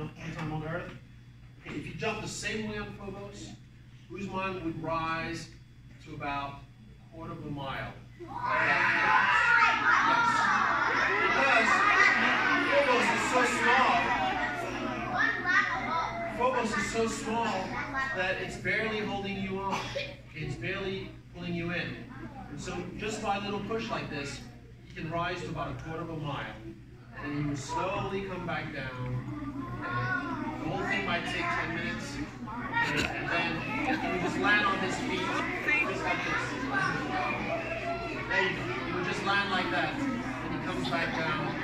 Okay, if you jump the same way on Phobos, Guzman would rise to about a quarter of a mile. Yes. Because Phobos is so small. Phobos is so small that it's barely holding you on. It's barely pulling you in. And so just by a little push like this, you can rise to about a quarter of a mile. And you slowly come back down. Thing might take 10 minutes. And, and then you just land on his feet, just like this. There you go. You would just land like that. And he comes back down.